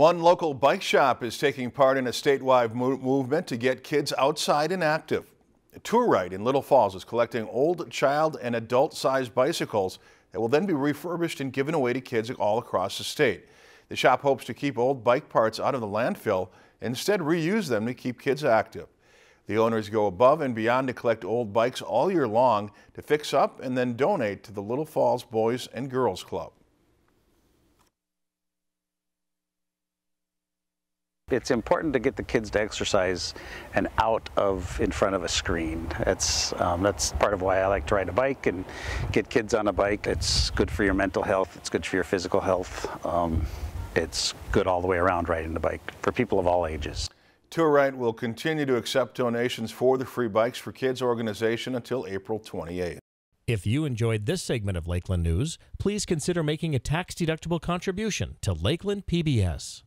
One local bike shop is taking part in a statewide mo movement to get kids outside and active. Tour Rite in Little Falls is collecting old child and adult sized bicycles that will then be refurbished and given away to kids all across the state. The shop hopes to keep old bike parts out of the landfill and instead reuse them to keep kids active. The owners go above and beyond to collect old bikes all year long to fix up and then donate to the Little Falls Boys and Girls Club. It's important to get the kids to exercise and out of in front of a screen. That's um, that's part of why I like to ride a bike and get kids on a bike. It's good for your mental health. It's good for your physical health. Um, it's good all the way around riding the bike for people of all ages. Tour Rite will continue to accept donations for the Free Bikes for Kids organization until April 28th. If you enjoyed this segment of Lakeland News, please consider making a tax-deductible contribution to Lakeland PBS.